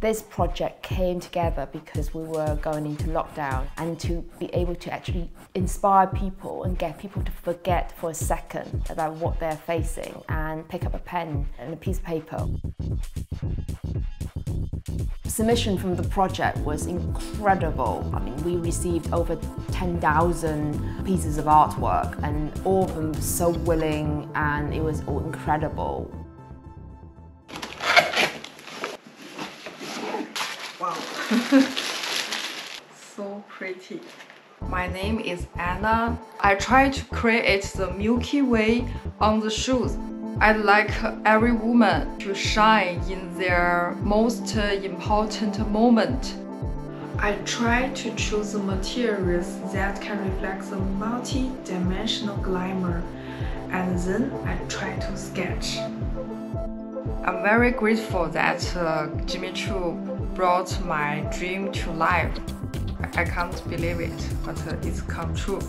This project came together because we were going into lockdown and to be able to actually inspire people and get people to forget for a second about what they're facing and pick up a pen and a piece of paper. Submission from the project was incredible. I mean, we received over 10,000 pieces of artwork and all of them were so willing and it was all incredible. Wow. so pretty. My name is Anna. I try to create the Milky Way on the shoes. I'd like every woman to shine in their most important moment. I try to choose the materials that can reflect the multi-dimensional glamour and then I try to sketch. I'm very grateful that uh, Jimmy Choo brought my dream to life. I can't believe it, but uh, it's come true.